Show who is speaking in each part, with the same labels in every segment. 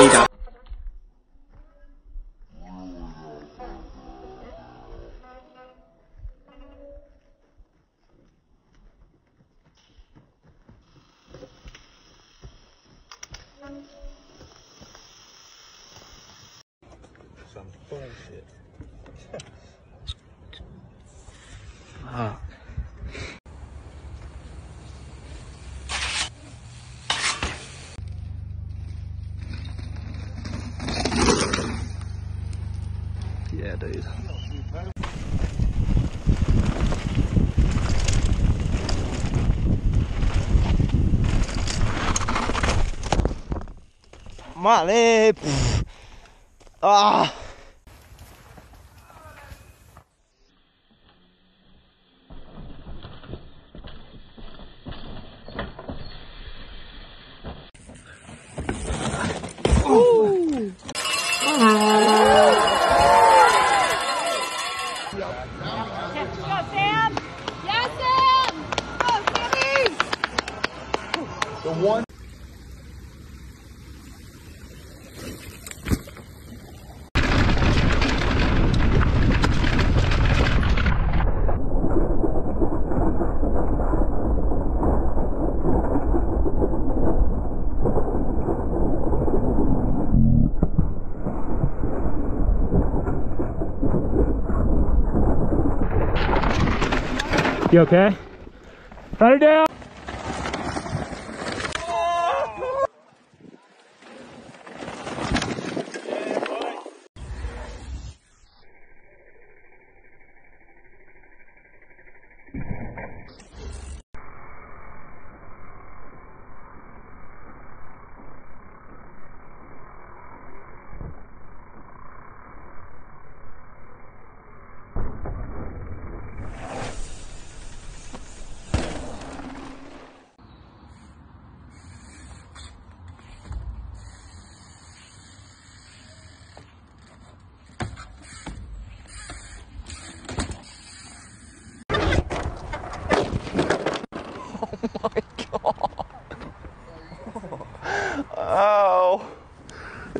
Speaker 1: leader.
Speaker 2: Some bullshit.
Speaker 1: Ah. Yeah, dude. Male. Ah.
Speaker 2: The one.
Speaker 3: You okay? Put it down.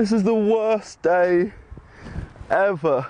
Speaker 2: This is the worst day ever.